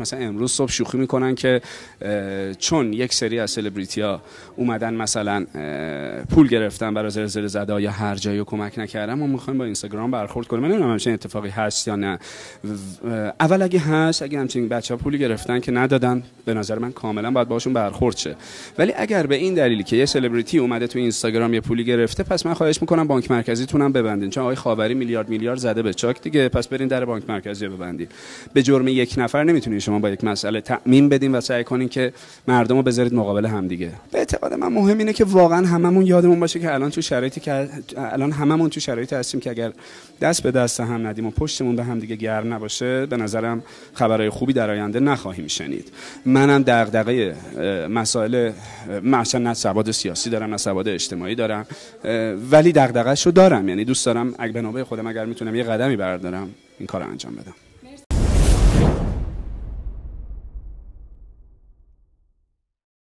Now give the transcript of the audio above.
مثلا امروز صبح شوخی می‌کنن که چون یک سری از سلبریتی ها اومدن مثلا پول گرفتن برای زلزله زده یا هر جایی کمک نکردن ما می‌خوایم با اینستاگرام برخورد کنیم. من نمی‌دونم همچین اتفاقی هست یا نه. اول اگه هست اگه همچین بچه ها پولی گرفتن که ندادن به نظر من کاملا باید باشون برخورد شه. ولی اگر به این دلیلی که یه سلبریتی اومده تو اینستاگرام یه پولی گرفته پس من خواهش می‌کنم بانک مرکزی تونم ببندین. چون آقای خاوری میلیارد میلیارد زده به چاک دیگه پس برین در بانک مرکزی ببندین. به جرم یک نفر نمی‌تونین شما با یک مسئله تأمین بدین و سعی کنین که مردم رو بذارید مقابل همدیگه به اعتقاد من مهم اینه که واقعا هممون یادمون باشه که الان تو شرایطی که الان هممون تو شرایطی هستیم که اگر دست به دست هم ندیم و پشتمون به هم دیگه گرم نباشه به نظرم خبرهای خوبی در آینده نخواهیم شنید. منم دغدغه مسائل مثلا نه سواد سیاسی دارم نه اجتماعی دارم ولی دغدغه‌شو دارم. یعنی دوست دارم اگه به خودم اگر می‌تونم یه قدمی بردارم این کار انجام بدم.